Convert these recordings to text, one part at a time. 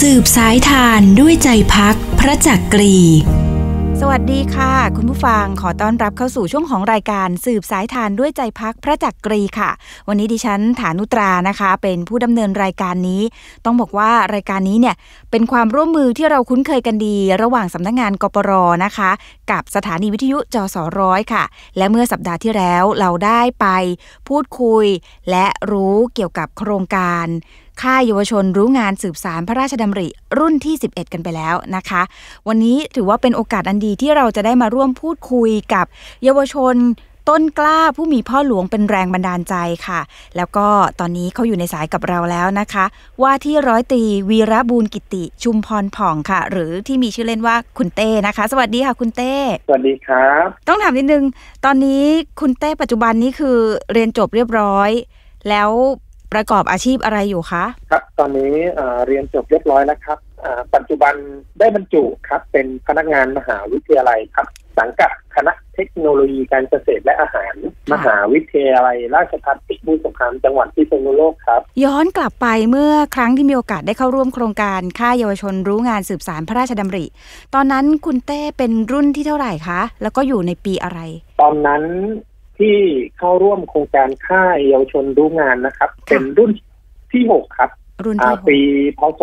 สืบสายทานด้วยใจพักพระจักกรี สวัสดีค่ะ คุณผู้ฟังขอต้อนรับเข้าสู่ช่วงของรายการสืบสายทานด้วยใจพักพระจักกรีค่ะ วันนี้ดิฉันฐานุตรานะคะ เป็นผู้ดำเนินรายการนี้ ต้องบอกว่ารายการนี้เนี่ยเป็นความร่วมมือที่เราคุ้นเคยกันดี ระหว่างสำนักงงานกปรนะคะ กับสถานีวิทยุจสร้อยค่ะ และเมื่อสัปดาห์ที่แล้วเราได้ไป พูดคุย และรู้เกี่ยวกับโครงการ ค่ายเยาวชนรู้งานสืบสารพระราชดำริรุ่นที่ 11 กันไปแล้วนะคะ วันนี้ถือว่าเป็นโอกาสอันดีที่เราจะได้มาร่วมพูดคุยกับเยาวชนต้นกล้าผู้มีพ่อหลวงเป็นแรงบันดาลใจค่ะ แล้วก็ตอนนี้เขาอยู่ในสายกับเราแล้วนะคะ ว่าที่ร้อยตรีวีระบูลกิติชุมพรผ่องค่ะ หรือที่มีชื่อเล่นว่าคุณเต้นะคะ สวัสดีค่ะคุณเต้สวัสดีครับ ต้องถามนิดนึง ตอนนี้คุณเต้ปัจจุบันนี้คือเรียนจบเรียบร้อย แล้ว ประกอบอาชีพอะไรอยู่คะ ครับ ตอนนี้เรียนจบเรียบร้อยแล้วครับ ปัจจุบันได้บรรจุครับ เป็นพนักงานมหาวิทยาลัยครับ สังกัดคณะเทคโนโลยีการเกษตรและอาหาร มหาวิทยาลัย ราชภัฏพิบูลสงครามจังหวัดพิษณุโลกครับ ย้อนกลับไปเมื่อครั้งที่มีโอกาสได้เข้าร่วมโครงการค่ายเยาวชนรู้งานสืบสารพระราชดำริ ตอนนั้นคุณเต้เป็นรุ่นที่เท่าไหร่คะ แล้วก็อยู่ในปีอะไร ตอนนั้น ที่เข้าร่วมโครงการค่ายเยาวชนรู้งานนะครับ เป็นรุ่นที่หกครับรุ่นที่ปีพศ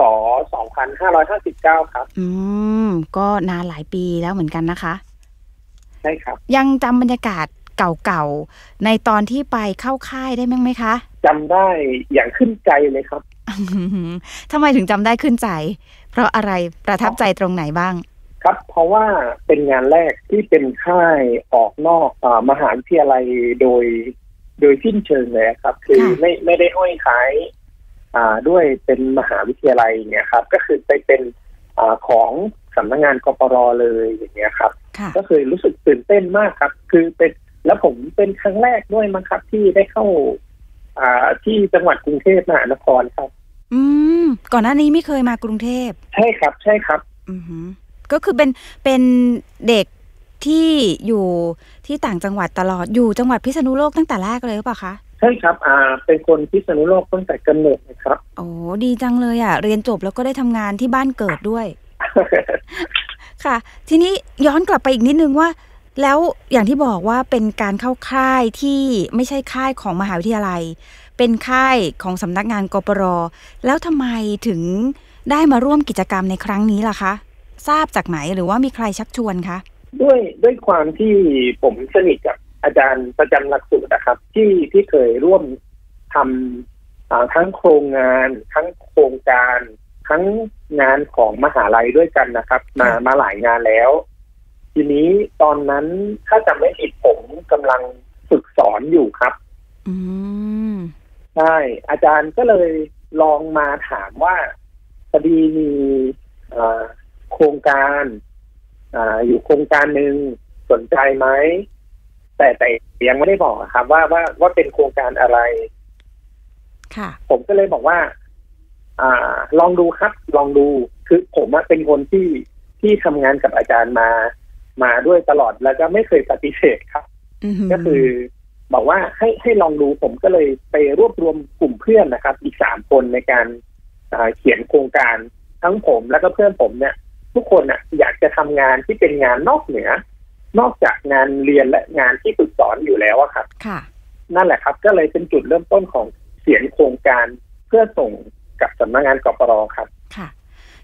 สองพันห้าร้อยห้าสิบเก้าครับ อืม ก็นานหลายปีแล้วเหมือนกันนะคะ ใช่ครับ ยังจำบรรยากาศเก่าๆ ในตอนที่ไปเข้าค่ายได้มั้งไหมคะจำได้อย่างขึ้นใจเลยครับทำไมถึงจำได้ขึ้นใจ เพราะอะไรประทับใจตรงไหนบ้าง ครับ เพราะว่าเป็นงานแรกที่เป็นค่ายออกนอกอมหาวิทยาลัยโดย โดยสิ้นเชิงเลยครับ คือไม่ไม่ได้ห้อยขายอ่าด้วยเป็นมหาวิทยาลัยเนี่ยครับ ก็คือไปเป็นอ่าของสำนักงงานกปรเลยอย่างเงี้ยครับ ก็คือรู้สึกตื่นเต้นมากครับ คือเป็นแล้วผมเป็นครั้งแรกด้วยมั้งครับ ที่ได้เข้า อ่าที่จังหวัดกรุงเทพมหานครครับ อืมก่อนหน้านี้ไม่เคยมากรุงเทพ ใช่ครับ ใช่ครับ อือ ก็คือเป็นเป็นเด็กที่อยู่ที่ต่างจังหวัดตลอดอยู่จังหวัดพิษณุโลกตั้งแต่แรกเลยหรือเปล่าคะใช่ครับอ่าเป็นคนพิษณุโลกตั้งแต่กำเนิดนะครับโอ้ดีจังเลยอะ เรียนจบแล้วก็ได้ทำงานที่บ้านเกิดด้วย ค่ะ ทีนี้ย้อนกลับไปอีกนิดนึงว่า แล้วอย่างที่บอกว่าเป็นการเข้าค่ายที่ไม่ใช่ค่ายของมหาวิทยาลัย เป็นค่ายของสำนักงานกปรแล้วทำไมถึงได้มาร่วมกิจกรรมในครั้งนี้ล่ะคะ ทราบจากไหนหรือว่ามีใครชักชวนคะด้วยด้วยความที่ผมสนิทกับอาจารย์ประจำหลักสูตรนะครับ ที่ที่เคยร่วมทำทั้งโครงงาน ทั้งโครงการ ทั้งงานของมหาลัยด้วยกันนะครับ มามาหลายงานแล้ว ทีนี้ตอนนั้นถ้าจำไม่ผิดผมกำลังฝึกสอนอยู่ครับใช่อาจารย์ก็เลยลองมาถามว่าพอดีมีโครงการออยู่โครงการหนึ่งสนใจไหมแต่แต่ยังไม่ได้บอกครับ ว่าว่าว่าเป็นโครงการอะไร ค่ะ ผมก็เลยบอกว่า อ่า ลองดูครับ ลองดู คือผมเป็นคนที่ที่ทำงานกับอาจารย์มา มาด้วยตลอดแล้วก็ไม่เคยปฏิเสธครับก็คือบอกว่าให้ให้ลองดูผมก็เลยไปรวบรวมกลุ่มเพื่อนนะครับ อีกสามคนในการเขียนโครงการทั้งผมแล้วก็เพื่อนผมเนี่ย ทุกคนอะอยากจะทำงานที่เป็นงานนอกเหนือ นอกจากงานเรียนและงานที่ฝึกสอนอยู่แล้วครับ ค่ะ นั่นแหละครับ ก็เลยเป็นจุดเริ่มต้นของเสียงโครงการเพื่อส่งกับสำนักงงานกปรครับ ค่ะ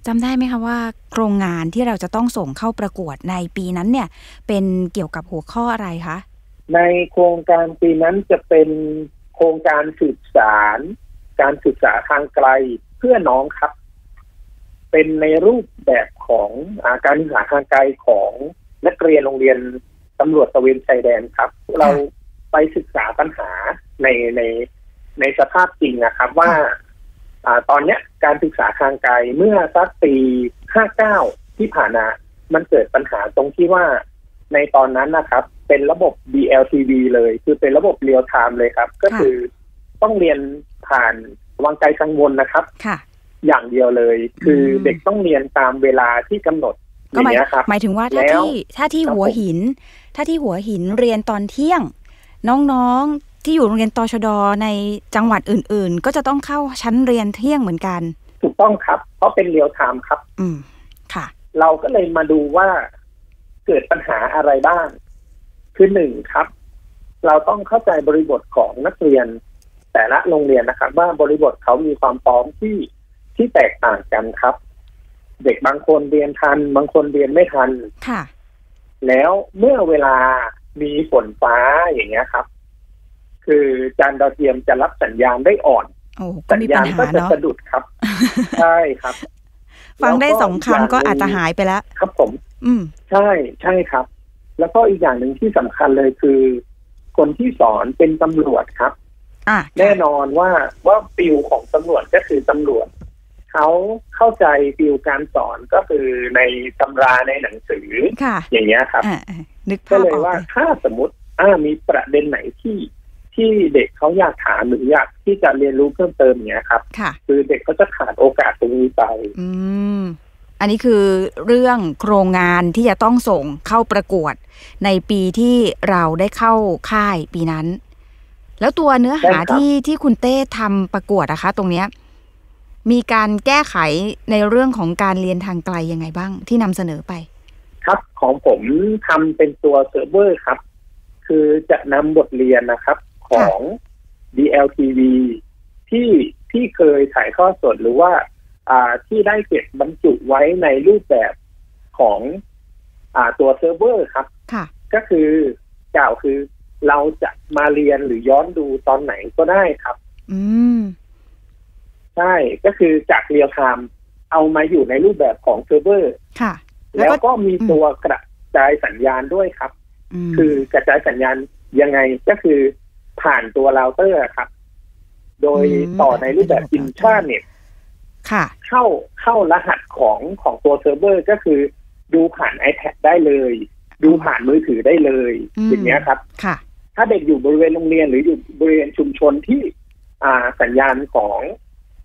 จำได้ไหมคะว่าโครงงานที่เราจะต้องส่งเข้าประกวดในปีนั้นเนี่ย เป็นเกี่ยวกับหัวข้ออะไรคะในโครงการปีนั้นจะเป็นโครงการสืบสาร การศึกษาทางไกลเพื่อน้องครับ เป็นในรูปแบบของอาการศึกษาทางไกลของนักเรียนโรงเรียนตำรวจตะเวนชายแดนครับ เราไปศึกษาปัญหาในในในสภาพจริงนะครับ ว่าอ่าตอนเนี้ยการศึกษาทางไกลเมื่อสักปีห้าเก้าที่ผ่านมามันเกิดปัญหาตรงที่ว่าในตอนนั้นนะครับ เป็นระบบ DLTV เลย คือเป็นระบบเรียลไทม์เลยครับ ก็คือต้องเรียนผ่านวังไกลกังวลนะครับ อย่างเดียวเลย คือเด็กต้องเรียนตามเวลาที่กำหนดก็หมายหมายถึงว่าถ้าที่ถ้าที่หัวหิน ถ้าที่หัวหินเรียนตอนเที่ยง น้องๆที่อยู่โรงเรียนตชดในจังหวัดอื่น ๆ ก็จะต้องเข้าชั้นเรียนเที่ยงเหมือนกัน ถูกต้องครับ เพราะเป็นเรียลไทม์ครับ อืมค่ะ เราก็เลยมาดูว่าเกิดปัญหาอะไรบ้าง คือหนึ่งครับ เราต้องเข้าใจบริบทของนักเรียน แต่ละโรงเรียนนะครับ ว่าบริบทเขามีความพร้อมที่ ที่แตกต่างกันครับ เด็กบางคนเรียนทัน บางคนเรียนไม่ทันค่ะ แล้วเมื่อเวลามีฝนฟ้าอย่างเงี้ยครับ คือจานดาวเทียมจะรับสัญญาณได้อ่อนโอ้ก็สัญมีญาปัณญหาก็จะเนาะสะดุดครับ ใช่ครับ ฟังได้แล้วสองคำก็อาจจะหายไปแล้ว ครับผม อืม ใช่ใช่ครับ แล้วก็อีกอย่างหนึ่งที่สำคัญเลยคือ คนที่สอนเป็นตำรวจครับ อะ แน่นอนว่าว่า feel ของตำรวจก็คือตำรวจ เขาเข้าใจ feel การสอนก็คือในตำราในหนังสือค่ะอย่างเงี้ยครับอ่าอ่านึกก็ภาพเลอยอกว่าเลยถ้าสมมติอ่ามีประเด็นไหนที่ที่เด็กเขาอยากถามหรืออยากที่จะเรียนรู้เพิ่มเติมอย่างเงี้ยครับค่ะคือเด็กก็จะขาดโอกาสตรงนี้ไป อืม อันนี้คือเรื่องโครงงานที่จะต้องส่งเข้าประกวด ในปีที่เราได้เข้าค่ายปีนั้น แล้วตัวเนื้อหาใช่ครับที่ที่คุณเต้ทำประกวดนะคะ ตรงเนี้ย มีการแก้ไขในเรื่องของการเรียนทางไกลยังไงบ้างที่นำเสนอไป ครับของผมทำเป็นตัวเซิร์ฟเวอร์ครับ คือจะนำบทเรียนนะครับของ DLTV ที่ที่เคยถ่ายทอดสดหรือว่า อ่าที่ได้เก็บบรรจุไว้ในรูปแบบของ อ่าตัวเซิร์ฟเวอร์ครับ ค่ะ ก็คือกล่าวคือเราจะมาเรียนหรือย้อนดูตอนไหนก็ได้ครับ อืม ใช่ ก็คือจาก real time เอามาอยู่ในรูปแบบของเซิร์ฟเวอร์ค่ะ แล้วแล้วก็ก็มีตัวกระจายสัญญาณด้วยครับ อืมคือกระจายสัญญาณยังไงก็คือผ่านตัวเราเตอร์ครับ โดยอืมต่อในรูปแบบอินชาเน็ตค่ะเข้าเข้ารหัสของของตัวเซิร์ฟเวอร์ก็คือ ดูผ่าน iPad ได้เลย ดูผ่านมือถือได้เลยอืมอย่างเงี้ยครับค่ะ ถ้าเด็กอยู่บริเวณโรงเรียนหรืออยู่บริเวณชุมชนที่ อ่าสัญญาณของ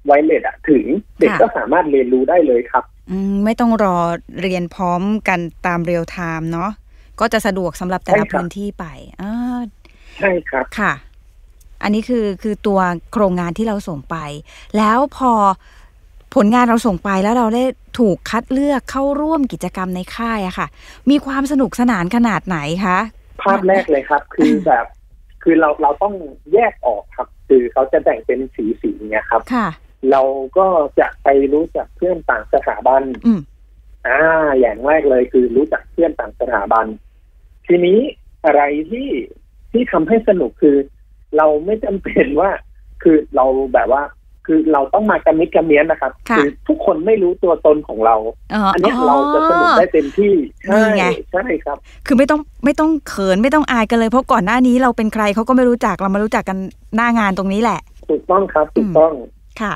wireless อะถึงเด็กค่ะก็สามารถเรียนรู้ได้เลยครับอืมไม่ต้องรอเรียนพร้อมกันตาม real time เนาะก็จะสะดวกสำหรับแต่ละใช่ครับพื้นที่ไปอ่าใช่ครับค่ะ อันนี้คือคือตัวโครงงานที่เราส่งไป แล้วพอผลงานเราส่งไปแล้วเราได้ถูกคัดเลือกเข้าร่วมกิจกรรมในค่ายอะค่ะ มีความสนุกสนานขนาดไหนคะภาพแรกเลยครับ คือแบบ คือเราเราต้องแยกออกครับ คือเขาจะแบ่งเป็นสีสีๆเนี่ยครับ ค่ะ เราก็จะไปรู้จักเพื่อนต่างสถาบันอืมอ่า อย่างแรกเลยคือรู้จักเพื่อนต่างสถาบัน ทีนี้อะไรที่ที่ทำให้สนุกคือ เราไม่จำเป็นว่า คือเราแบบว่า คือเราต้องมากระมิดกระเมียนนะครับค่ะอทุกคนไม่รู้ตัวตนของเราอ๋ออันเนี้ยเราจะสนุกได้เต็มที่นี่ใช่ไงใช่ครับ คือไม่ต้องไม่ต้องเขินไม่ต้องอายกันเลยเพราะก่อนหน้านี้เราเป็นใครเขาก็ไม่รู้จักเรามารู้จักกันหน้างานตรงนี้แหละ ถูกต้องครับถูกต้องค่ะ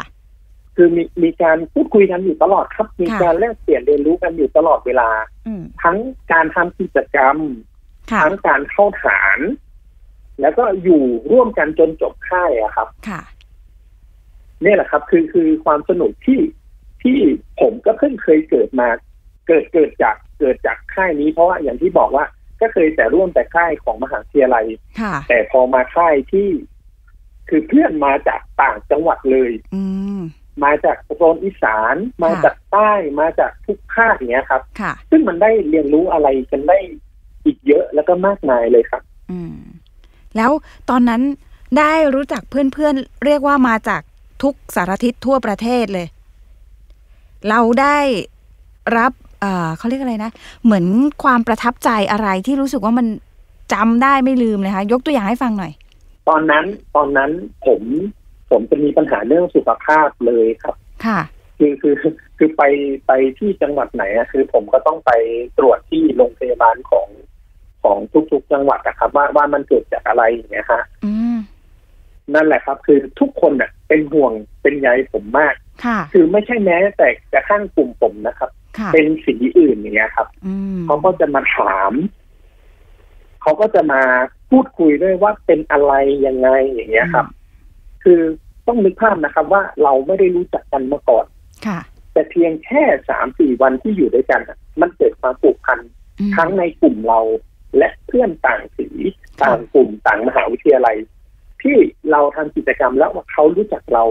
คือมีมีการพูดคุยกันอยู่ตลอดครับ มีค่ะการแลกเปลี่ยนเรียนรู้กันอยู่ตลอดเวลาอืมทั้งการทำกิจกรรมค่ะทั้งการเข้าฐาน แล้วก็อยู่ร่วมกันจนจบค่ายอะครับค่ะเนี่ยแหละครับ คือคือความสนุกที่ที่ผมก็เพิ่งเคยเกิดมา เกิดเกิดจากเกิดจากค่ายนี้เพราะว่าอย่างที่บอกว่าก็เคยแต่ร่วมแต่ค่ายของมหาวิทยาลัยค่ะแต่พอมาค่ายที่ คือเพื่อนมาจากต่างจังหวัดเลย อื มมาจากโซนอีสาน มาค่ะจากใต้มาจากทุกภาคอย่างเงี้ยครับค่ะซึ่งมันได้เรียนรู้อะไรกันได้อีกเยอะแล้วก็มากมายเลยครับ อืม แล้วตอนนั้นได้รู้จักเพื่อนๆ เรียกว่ามาจากทุกสารทิศทั่วประเทศเลย เราได้รับเอ่อเขาเรียกอะไรนะ เหมือนความประทับใจอะไรที่รู้สึกว่ามันจำได้ไม่ลืมเลยคะ ยกตัวอย่างให้ฟังหน่อย ตอนนั้นตอนนั้นผม ผมจะมีปัญหาเรื่องสุขภาพเลยครับ ค่ะ คือคือคือไปไปที่จังหวัดไหนอะคือ ผมก็ต้องไปตรวจที่โรงพยาบาลของของทุกๆจังหวัดนะครับ ว่าว่ามันเกิดจากอะไรอย่างเงี้ยฮะอืมนั่นแหละครับ คือทุกคนน่ะ เป็นห่วงเป็นใยผมมากค่ะ คือไม่ใช่แม้แต่กระทั่งกลุ่มผมนะครับค่ะเป็นสีอื่นอย่างเงี้ยครับอืมเขาก็จะมาถามเขาก็จะมาพูดคุยด้วยว่าเป็นอะไรยังไงอย่างเงี้ยครับ คือต้องนึกภาพนะครับ ว่าเราไม่ได้รู้จักกันมาก่อนค่ะ แต่เพียงแค่สามสี่วันที่อยู่ด้วยกันน่ะมันเกิดความผูกพันอืมทั้งในกลุ่มเรา และเพื่อนต่างสีค่ะต่างกลุ่มต่างมหาวิทยาลัย ที่เราทำกิจกรรมแล้วว่าเขารู้จักเรา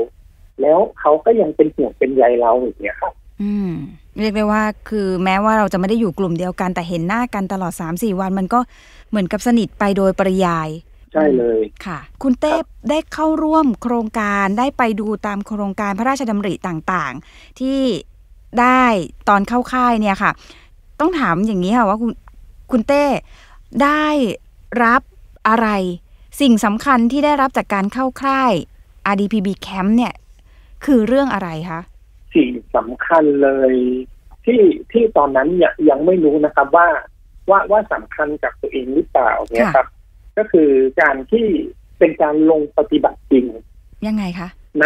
แล้วเขาก็ยังเป็นห่วงเป็นใยเราอย่างเงี้ยครับ อืมเรียกได้ว่าคือแม้ว่าเราจะไม่ได้อยู่กลุ่มเดียวกันแต่เห็นหน้ากันตลอด3าสี่วัน มันก็เหมือนกับสนิทไปโดยปริยาย ใช่เลยค่ะ คุณเต้ได้เข้าร่วมโครงการได้ไปดูตามโครงการพระราชดำริต่างๆ ที่ได้ตอนเข้าค่ายเนี่ยค่ะ ต้องถามอย่างนี้ค่ะว่าคุณคุณเต้ได้รับอะไร สิ่งสำคัญที่ได้รับจากการเข้าค่าย RDPB Camp เนี่ย คือเรื่องอะไรคะสิ่งสำคัญเลยที่ที่ตอนนั้นยังยังไม่รู้นะครับว่าว่าว่าสำคัญกับตัวเองหรือเปล่าเนี่ยครับ ก็คือการที่เป็นการลงปฏิบัติจริง ยังไงคะใน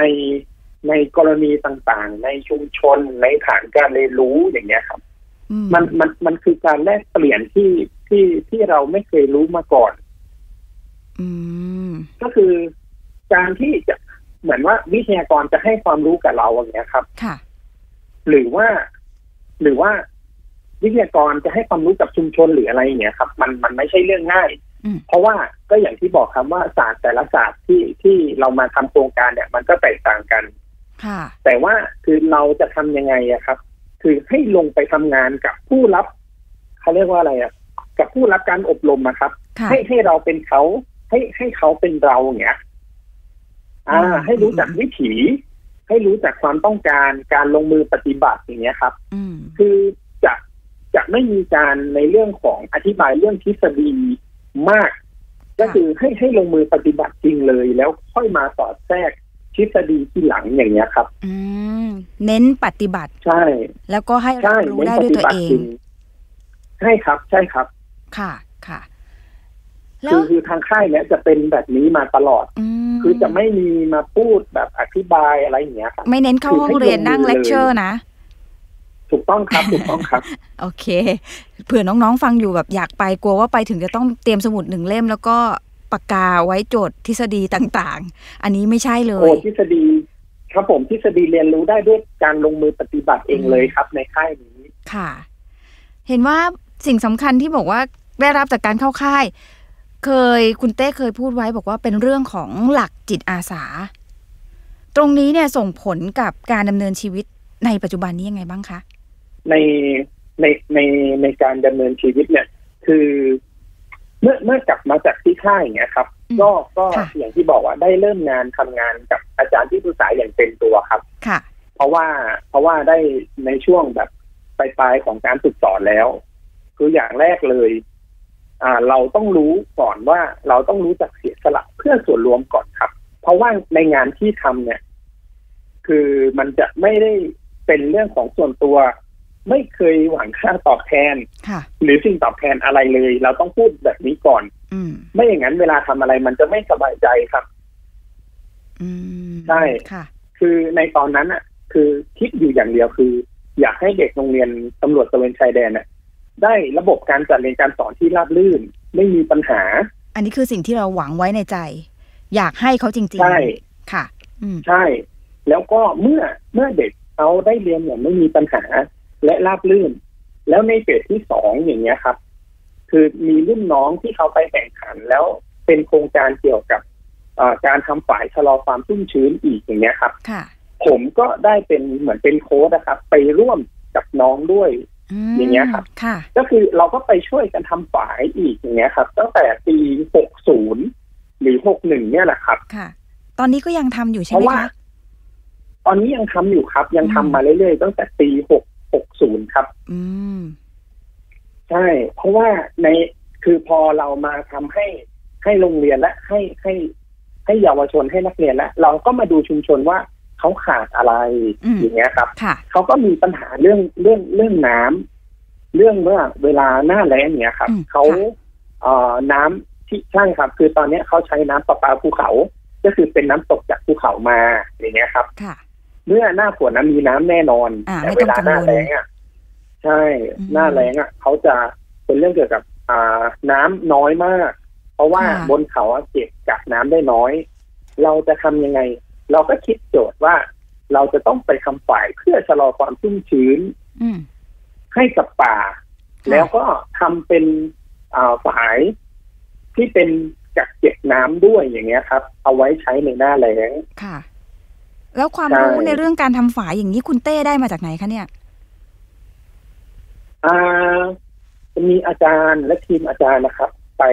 ในกรณีต่างๆ ในชุมชนในฐานการเรียนรู้อย่างเงี้ยครับอืมันมันมันคือการแลกเปลี่ยนที่ที่ที่เราไม่เคยรู้มาก่อนอืมก็คือการที่จะเหมือนว่าวิทยากรจะให้ความรู้กับเราอย่างเงี้ยครับ ค่ะ หรือว่า หรือว่าวิทยากรจะให้ความรู้กับชุมชนหรืออะไรอย่างเงี้ยครับ มันมันไม่ใช่เรื่องง่ายอืม เพราะว่าก็อย่างที่บอกครับว่าศาสตร์แต่ละศาสตร์ที่ที่เรามาทำโครงการเนี่ย มันก็แตกต่างกันค่ะแต่ว่าคือเราจะทำยังไงอะครับ คือให้ลงไปทำงานกับผู้รับเขาเรียกว่าอะไรอะกับผู้รับการอบรมอะครับค่ะให้ให้เราเป็นเขาให้ให้เขาเป็นเราอย่างเงี้ยอ่าอืมให้รู้จักวิถี ให้รู้จักความต้องการการลงมือปฏิบัติอย่างเงี้ยครับอืมคือจะจะไม่มีการในเรื่องของอธิบายเรื่องทฤษฎี มาก ก็คือให้ให้ลงมือปฏิบัติจริงเลยแล้วค่อยมาสอดแทรกทฤษฎีที่หลังอย่างเงี้ยครับ อืมเน้นปฏิบัติใช่ แล้วก็ให้รัใช่บรู้เน้นได้ปด้วยฏิตัวบัติเอจงริงใช่ครับ ใช่ครับ ค่ะค่ะแล้คืวอคือทางค่ายเนี่ยจะเป็นแบบนี้มาตลอดอืมคือจะไม่มีมาพูดแบบอธิบายอะไรอย่างเงี้ยครับไม่เน้นเข้าห้องเรียนนั่งเลคเชอร์นะ ถูกต้องครับ ถูกต้องครับ โอเค เผื่อน้องๆฟังอยู่แบบอยากไปกลัวว่าไปถึงจะต้องเตรียมสมุดหนึ่งเล่ม แล้วก็ปากกาไว้โจทย์ทฤษฎีต่างๆ อันนี้ไม่ใช่เลโอ้ยทฤษฎีครับผมทฤษฎีเรียนรู้ได้ด้วยการลงมือปฏิบัติเองเลยครับ ในค่ายนี้ค่ะ เห็นว่าสิ่งสำคัญที่บอกว่าได้รับจากการเข้าค่าย เคยคุณเต้เคยพูดไว้บอกว่าเป็นเรื่องของหลักจิตอาสา ตรงนี้เนี่ยส่งผลกับการดำเนินชีวิตในปัจจุบันนี้ยังไงบ้างคะ ในในในในการดำเนินชีวิตเนี่ย คือ เมื่อเมื่อกลับมาจากที่ค่ายอย่างเงี้ยครับอืมก็ก็ค่ะอย่างที่บอกว่าได้เริ่มงานทำงานกับอาจารย์ที่ปรึกษาอย่างเต็มตัวครับค่ะ เพราะว่าเพราะว่าได้ในช่วงแบบปลายๆของการฝึกสอนแล้ว คืออย่างแรกเลย อ่า เราต้องรู้ก่อนว่าเราต้องรู้จักเสียสละเพื่อส่วนรวมก่อนครับ เพราะว่าในงานที่ทำเนี่ย คือมันจะไม่ได้เป็นเรื่องของส่วนตัว ไม่เคยหวังค่าตอบแทนค่ะหรือสิ่งตอบแทนอะไรเลย เราต้องพูดแบบนี้ก่อนอืมไม่อย่างนั้นเวลาทำอะไรมันจะไม่สบายใจครับอืมใช่ค่ะคือในตอนนั้นอะ คือคิดอยู่อย่างเดียวคือ อยากให้เด็กโรงเรียนตำรวจตระเวนชายแดนน่ะ ได้ระบบการจัดเรียนการสอนที่ราบรื่น ไม่มีปัญหา อันนี้คือสิ่งที่เราหวังไว้ในใจ อยากให้เขาจริงใช่ๆค่ะอืมใช่ แล้วก็เมื่อเมื่อเด็กเขาได้เรียนอย่างไม่มีปัญหา และราบรื่น แล้วในเฟสที่สองอย่างเงี้ยครับ คือมีรุ่นน้องที่เขาไปแข่งขันแล้วเป็นโครงการเกี่ยวกับเอ่อการทำฝ่ายชะลอความชุ่มชื้นอีกอย่างเงี้ยครับค่ะผมก็ได้เป็นเหมือนเป็นโค้ดนะครับ ไปร่วมกับน้องด้วยมอย่างเงี้ยครับค่ะก็คือเราก็ไปช่วยกันทำฝ่ายอีกอย่างเงี้ยครับ ตั้งแต่ปี60หรือ61เนี่ยแหละครับค่ะ ตอนนี้ก็ยังทำอยู่ใช่เพไหมราะว่าคะตอนนี้ยังทำอยู่ครับ ยังอืมทำมาเรื่อยๆตั้งแต่ปี6 60 ครับ อืม ใช่ เพราะว่าในคือพอเรามาทำให้ให้โรงเรียนและให้ให้ให้เยาวชนให้นักเรียนแล้วเราก็มาดูชุมชนว่าเขาขาดอะไรอืมอย่างเงี้ยครับค่ะเขาก็มีปัญหาเรื่องเรื่องเรื่องน้ำเรื่องเมื่อเวลาหน้าแล้งเนี่ยครับอืมเขาค่ะเอ่อน้ำที่ใช่ครับ คือตอนเนี้ยเขาใช้น้ำประปาภูเขา ก็คือเป็นน้ำตกจากภูเขามาอย่างเงี้ยครับค่ะ เมื่อหน้าฝนนะมีน้ำแน่นอนอ่าแต่ไม่เวต้องลาหน้ากังวลแล้งอะใช่อืมหน้าแล้งอะเขาจะเป็นเรื่องเกี่ยวกับ อ่าน้ำน้อยมาก เพราะว่าค่ะบนเขาอะเก็บกักน้ำได้น้อย เราจะทำยังไง เราก็คิดโจทย์ว่า เราจะต้องไปทำฝ่ายเพื่อชะลอความชุ่มชื้นอืมให้กับป่าค่ะแล้วก็ทำเป็นอ่าฝายที่เป็นกักเก็บน้ำด้วยอย่างเงี้ยครับ เอาไว้ใช้ในหน้าแล้งค่ะ แล้วความใช่รู้ในเรื่องการทำฝายอย่างนี้คุณเต้ได้มาจากไหนคะเนี่ยอ่าจะมีอาจารย์และทีมอาจารย์นะครับ ไป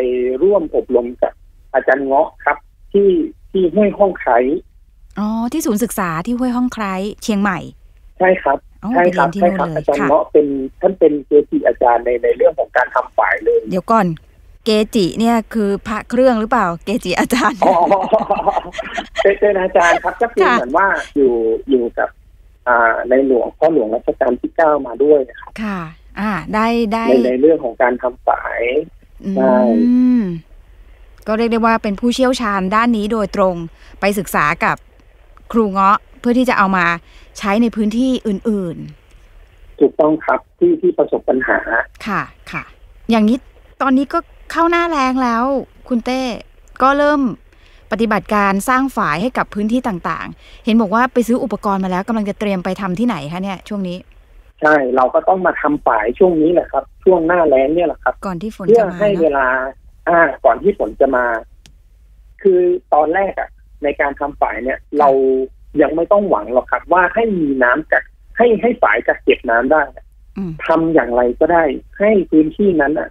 ร่วมอบรมกับอาจารย์เงาะครับ ที่ที่ห้วยห้องไคร้อ๋อที่ศูนย์ศึกษาที่ห้วยห้องไคร้เชียงใหม่ ใช่ครับอ๋อใช่ไปคเรีรัยบนที่ใช่นู่นครับเลยอาจารย์ค่ะเงาะเป็นท่านเป็นเกจิอาจารย์ในในเรื่องของการทำฝ่ายเลย เดี๋ยวก่อน เกจิเนี่ยคือพระเครื่องหรือเปล่า เกจิอาจารย์อ๋อเป็นเป็นอาจารย์ครับก็คือค่ะเหมือนว่าอยู่อยู่กับอ่าในหลวงพ่อหลวงรัชกาลที่เก้ามาด้วยนะครับค่ะ อ่า ได้ได้ในในเรื่องของการทำฝ่ายอืใช่มก็เรียกได้ว่าเป็นผู้เชี่ยวชาญด้านนี้โดยตรงไปศึกษากับครูเงาะเพื่อที่จะเอามาใช้ในพื้นที่อื่นถูกต้องครับที่ที่ประสบปัญหาๆค่ะค่ะ อย่างนี้ตอนนี้ก็ เข้าหน้าแรงแล้ว คุณเต้ก็เริ่มปฏิบัติการสร้างฝายให้กับพื้นที่ต่างๆ เห็นบอกว่าไปซื้ออุปกรณ์มาแล้วกำลังจะเตรียมไปทำที่ไหนคะเนี่ยช่วงนี้ ใช่เราก็ต้องมาทำฝ่ายช่วงนี้แหละครับ ช่วงหน้าแล้งเนี่ยแหละครับ ก่อนที่ฝนเพื่อจะมาให้เวเนอะลา อ่า ก่อนที่ฝนจะมา คือตอนแรกอะในการทำฝ่ายเนี่ย เรายังไม่ต้องหวังหรอกครับ ว่าให้มีน้ำกักให้ให้ฝ่ายกักเก็บน้ำได้อืมทำอย่างไรก็ได้ ให้พื้นที่นั้นอะ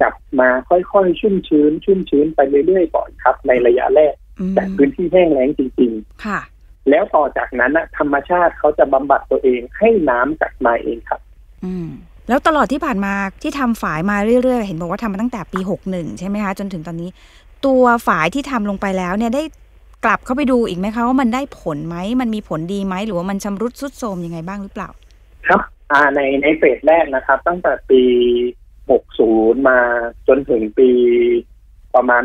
กลับมาค่อยๆ ชุ่มชื้น ชุ่มชื้นไปเรื่อยๆก่อนครับ ในระยะแรกอืมจากพื้นที่แห้งแล้งจริงค่ะๆแล้วต่อจากนั้นอะธรรมชาติเขาจะบำบัดตัวเองให้น้ำกลับมาเองครับ อืมแล้วตลอดที่ผ่านมาที่ทำฝายมาเรื่อยๆ เห็นบอกว่าทำมาตั้งแต่ปีหกหนึ่งใช่ไหมคะจนถึงตอนนี้ ตัวฝายที่ทำลงไปแล้วเนี่ยได้กลับเข้าไปดูอีกไหมคะว่ามันได้ผลไหมมันมีผลดีไหมหรือว่ามันชำรุดสุดโทรมยังไงบ้างหรือเปล่า ครับ อ่าในในเฟสแรกนะครับ ตั้งแต่ปี 60 มาจนถึงปีประมาณ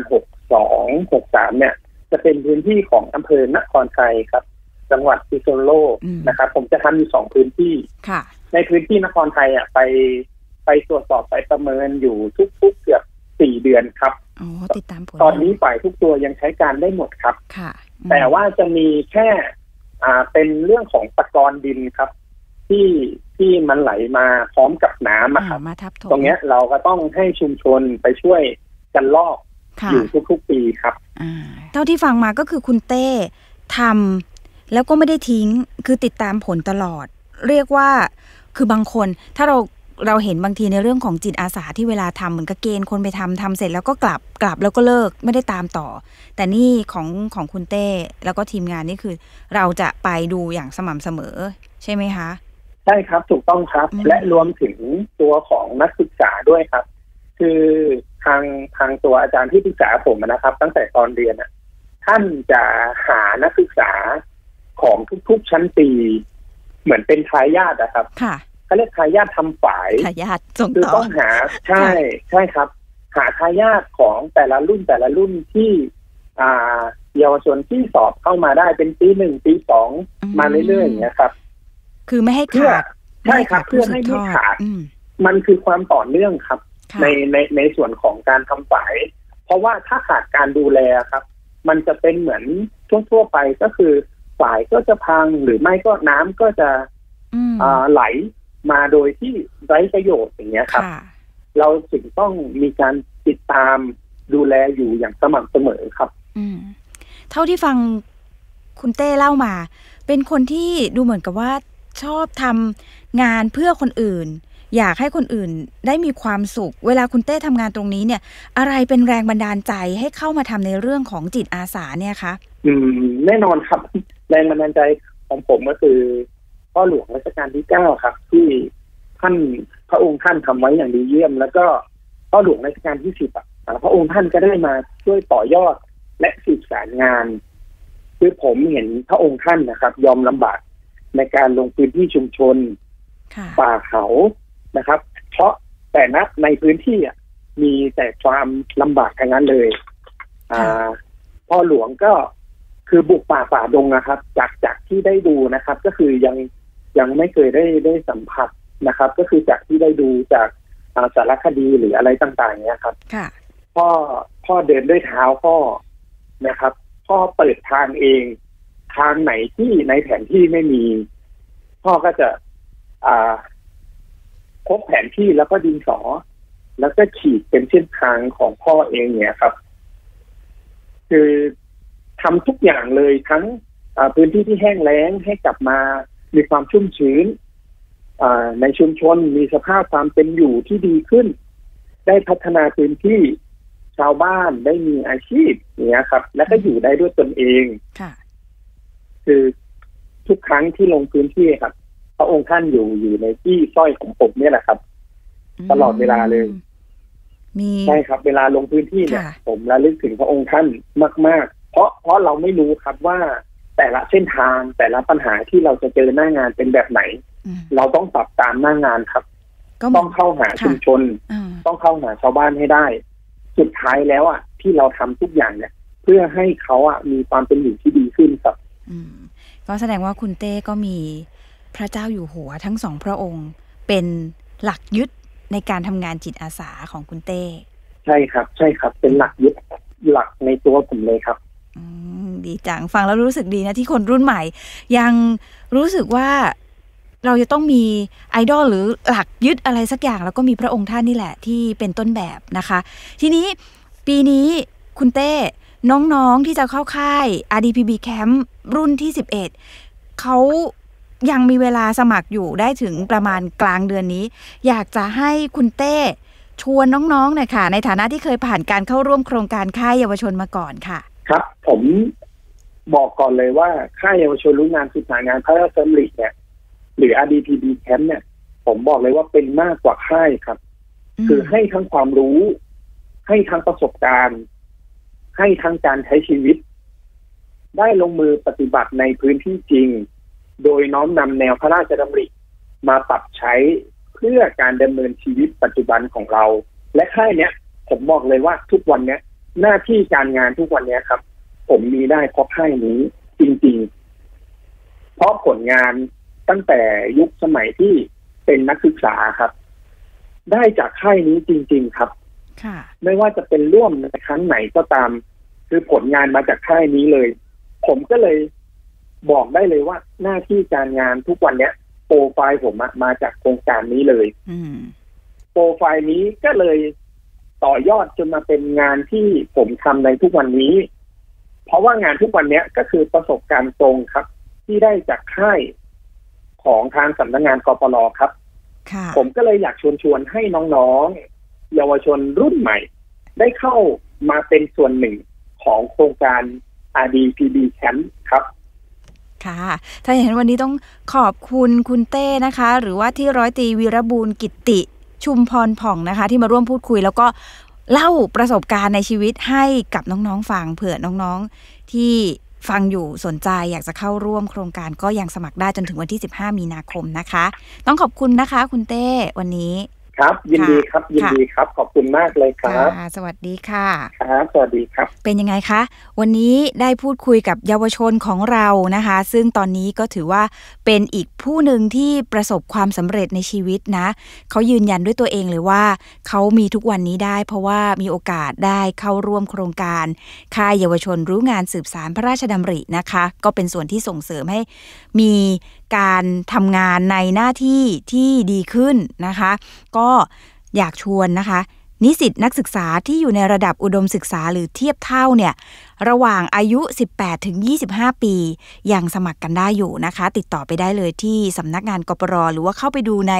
62 63 เนี่ย จะเป็นพื้นที่ของอำเภอนครไทยครับ จังหวัดพิษณุโลกอืมนะครับ ผมจะทำอยู่สองพื้นที่ค่ะในพื้นที่นครไทยอะไปไปตรวจสอบไปประเมินอยู่ทุกๆเกือบสี่เดือนครับอ๋อติดตามผลตอนนี้ฝ่ายทุกตัวยังใช้การได้หมดครับ ค่ะอืมแต่ว่าจะมีแค่ อ่าเป็นเรื่องของตะกอนดินครับ ที่ที่มันไหลมาพร้อมกับน้ำอะครับอ่ามาทับถมตรงเนี้ยเราก็ต้องให้ชุมชนไปช่วยกันลอกค่ะอยู่ทุกๆปีครับอ่าเท่าที่ฟังมาก็คือคุณเต้ทำแล้วก็ไม่ได้ทิ้งคือติดตามผลตลอด เรียกว่าคือบางคนถ้าเราเราเห็นบางทีในเรื่องของจิตอาสาที่เวลาทำเหมือนกับเกณฑ์คนไปทำทำเสร็จแล้วก็กลับกลับแล้วก็เลิกไม่ได้ตามต่อ แต่นี่ของของคุณเต้แล้วก็ทีมงานนี่คือ เราจะไปดูอย่างสม่ำเสมอ ใช่ไหมคะ ใช่ครับถูกต้องครับอืมและรวมถึงตัวของนักศึกษาด้วยครับ คือทางทางตัวอาจารย์ที่ปรึกษาผมนะครับ ตั้งแต่ตอนเรียนอะท่านจะหานักศึกษาของทุกๆชั้นปีเหมือนเป็นทายาทนะครับค่ะเขาเรียกทายาททำฝายทายาทส่งคือต่อต้องหาใช่ใช่ครับ หาทายาทของแต่ละรุ่นแต่ละรุ่นที่ อ่าเยาวชนที่สอบเข้ามาได้เป็นปีหนึ่งปีสองมาเรื่อยๆอย่างเงี้ยครับ คือไม่ให้เพื่อขาดใช่ครับไม่เพื่อให้ให้ผู้ไม่สืบทอขาดอืมมันคือความต่อเนื่องครับค่ะในในในส่วนของการทำฝาย เพราะว่าถ้าขาดการดูแลครับ มันจะเป็นเหมือนทั่วๆไปก็คือฝายก็จะพังหรือไม่ก็น้ำก็จะอืมอ่าไหลมาโดยที่ไร้ประโยชน์อย่างเงี้ยครับค่ะเราถึงต้องมีการติดตามดูแลอยู่อย่างสม่ำเสมอครับ อืม เท่าที่ฟังคุณเต้เล่ามา เป็นคนที่ดูเหมือนกับว่า ชอบทำงานเพื่อคนอื่น อยากให้คนอื่นได้มีความสุข เวลาคุณเต้ทำงานตรงนี้เนี่ย อะไรเป็นแรงบันดาลใจให้เข้ามาทำในเรื่องของจิตอาสาเนี่ยคะอืม แน่นอนครับ แรงบันดาลใจของผมก็คือพ่อหลวงรัชกาลที่เก้าครับ ที่ท่านพระองค์ท่านทำไว้อย่างดีเยี่ยม แล้วก็พ่อหลวงรัชกาลที่สิบอะพระองค์ท่านก็ได้มาช่วยต่อยอดและสืบสารงาน คือผมเห็นพระองค์ท่านนะครับ ยอมลำบาก ในการลงพื้นที่ชุมชนค่ะป่าเขานะครับ เพราะแต่ณในพื้นที่อะมีแต่ความลำบากทั้งนั้นเลย อ่า พ่อหลวงก็คือบุกป่าฝ่าดงนะครับ จากจากที่ได้ดูนะครับ ก็คือยังยังไม่เคยได้ได้สัมผัสนะครับ ก็คือจากที่ได้ดูจากอ่าสารคดีหรืออะไรต่างๆเนี้ยครับค่ะพ่อพ่อเดินด้วยเท้าพ่อนะครับ พ่อเปิดทางเอง ทางไหนที่ในแผนที่ไม่มี พ่อก็จะ อ่าพบแผนที่แล้วก็ดินสอ แล้วก็ขีดเป็นเส้นทางของพ่อเองเนี่ยครับ คือทำทุกอย่างเลยทั้งพื้นที่ที่แห้งแล้งให้กลับมามีความชุ่มชื้นในชุมชนมีสภาพความเป็นอยู่ที่ดีขึ้น ได้พัฒนาพื้นที่ชาวบ้านได้มีอาชีพเงี้ยครับ และก็อยู่ได้ด้วยตนเอง ค่ะคือทุกครั้งที่ลงพื้นที่ครับ พระองค์ท่านอยู่อยู่ในที่สร้อยของผมเนี่ยแหละครับ ตลอดเวลาเลยมีใช่ครับ เวลาลงพื้นที่เนี่ย ผมระลึกถึงพระองค์ท่านมาก ๆ เพราะเพราะเราไม่รู้ครับว่าแต่ละเส้นทางแต่ละปัญหาที่เราจะเจอหน้างานเป็นแบบไหน เราต้องปรับตามหน้างานครับ ต้องเข้าหาชุมชน ต้องเข้าหาชาวบ้านให้ได้ สุดท้ายแล้วอะ ที่เราทำทุกอย่างเนี่ย เพื่อให้เขาอะมีความเป็นอยู่ที่ดีขึ้นครับ ก็แสดงว่าคุณเต้ก็มีพระเจ้าอยู่หัวทั้งสองพระองค์เป็นหลักยึดในการทำงานจิตอาสาของคุณเต้ ใช่ครับ ใช่ครับ เป็นหลักยึดหลักในตัวผมเลยครับดีจังฟังแล้วรู้สึกดีนะที่คนรุ่นใหม่ ยังรู้สึกว่าเราจะต้องมีไอดอลหรือหลักยึดอะไรสักอย่าง แล้วก็มีพระองค์ท่านนี่แหละที่เป็นต้นแบบนะคะ ทีนี้ปีนี้คุณเต้ น้องๆที่จะเข้าค่าย RDPB Camp รุ่นที่ 11 เขายังมีเวลาสมัครอยู่ได้ถึงประมาณกลางเดือนนี้ อยากจะให้คุณเต้ชวนน้องๆหน่อยค่ะ ในฐานะที่เคยผ่านการเข้าร่วมโครงการค่ายเยาวชนมาก่อนค่ะ ครับ ผมบอกก่อนเลยว่าค่ายเยาวชนรู้งานศึกษางานพระราชดำริเนี่ย หรือ RDPB Camp เนี่ย ผมบอกเลยว่าเป็นมากกว่าค่ายครับ คือให้ทั้งความรู้ ให้ทั้งประสบการณ์ ให้ทั้งการใช้ชีวิต ได้ลงมือปฏิบัติในพื้นที่จริง โดยน้อมนำแนวพระราชดำริ มาปรับใช้เพื่อการดำเนินชีวิตปัจจุบันของเรา และค่ายเนี้ยผมบอกเลยว่าทุกวันเนี้ยหน้าที่การงานทุกวันเนี้ยครับ ผมมีได้เพราะค่ายนี้จริง ๆ เพราะผลงานตั้งแต่ยุคสมัยที่เป็นนักศึกษาครับ ได้จากค่ายนี้จริง ๆ ครับ ไม่ว่าจะเป็นร่วมในครั้งไหนก็ตาม คือผลงานมาจากค่ายนี้เลย ผมก็เลยบอกได้เลยว่า หน้าที่การงานทุกวันเนี้ยโปรไฟล์ผมมาจากโครงการนี้เลยโปรไฟล์นี้ก็เลยต่อยอดจนมาเป็นงานที่ผมทำในทุกวันนี้ เพราะว่างานทุกวันนี้ก็คือประสบการณ์ตรงครับ ที่ได้จากค่ายของทางสำนักงงานกปรครับ ผมก็เลยอยากชวนชวนให้น้องๆ เยาวชนรุ่นใหม่ ได้เข้ามาเป็นส่วนหนึ่งของโครงการ RDPB Camp ครับค่ะถ้าอย่างนั้นวันนี้ต้องขอบคุณคุณเต้นะคะ หรือว่าที่ร้อยตีวีรบูลกิติชุมพรผ่องนะคะ ที่มาร่วมพูดคุย แล้วก็เล่าประสบการณ์ในชีวิตให้กับน้องๆฟังเผื่อน้องๆที่ฟังอยู่สนใจอยากจะเข้าร่วมโครงการก็ยังสมัครได้จนถึงวันที่ 15 มีนาคมนะคะ ต้องขอบคุณนะคะ คุณเต้วันนี้ ครับ ยินดีครับ ยินดีครับ ขอบคุณมากเลยครับสวัสดีค่ะครับสวัสดีครับ เป็นยังไงคะ วันนี้ได้พูดคุยกับเยาวชนของเรานะคะ ซึ่งตอนนี้ก็ถือว่าเป็นอีกผู้หนึ่งที่ประสบความสำเร็จในชีวิตนะ เขายืนยันด้วยตัวเองเลยว่า เขามีทุกวันนี้ได้ เพราะว่ามีโอกาสได้เข้าร่วมโครงการค่ายเยาวชนรู้งานสืบสารพระราชดำรินะคะ ก็เป็นส่วนที่ส่งเสริมให้มีการทำงานในหน้าที่ที่ดีขึ้นนะคะ ก็อยากชวนนะคะ นิสิตนักศึกษาที่อยู่ในระดับอุดมศึกษาหรือเทียบเท่าเนี่ยระหว่างอายุ 18 ถึง 25 ปี ยังสมัครกันได้อยู่นะคะ ติดต่อไปได้เลยที่สำนักงานกปรหรือว่าเข้าไปดูใน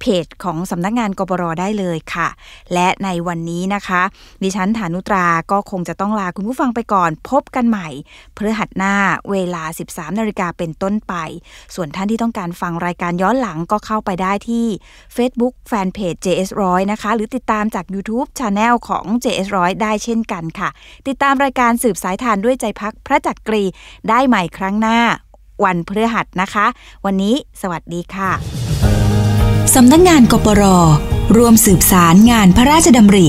เพจของสำนักงานกปรได้เลยค่ะ และในวันนี้นะคะ ดิฉันฐานุตราก็คงจะต้องลาคุณผู้ฟังไปก่อน พบกันใหม่พฤหัสหน้าเวลา 13 นาฬิกาเป็นต้นไป ส่วนท่านที่ต้องการฟังรายการย้อนหลังก็เข้าไปได้ที่ Facebook Fanpage JS100 นะคะ หรือติดตามจาก YouTube Channel ของ JS100 ได้เช่นกันค่ะ ติดตามรายการสืบสายทานด้วยใจพักพระจักรีได้ใหม่ครั้งหน้า วันพฤหัสนะคะ วันนี้สวัสดีค่ะสำนักงงานกปรร่วมสืบสารงานพระราชดำริ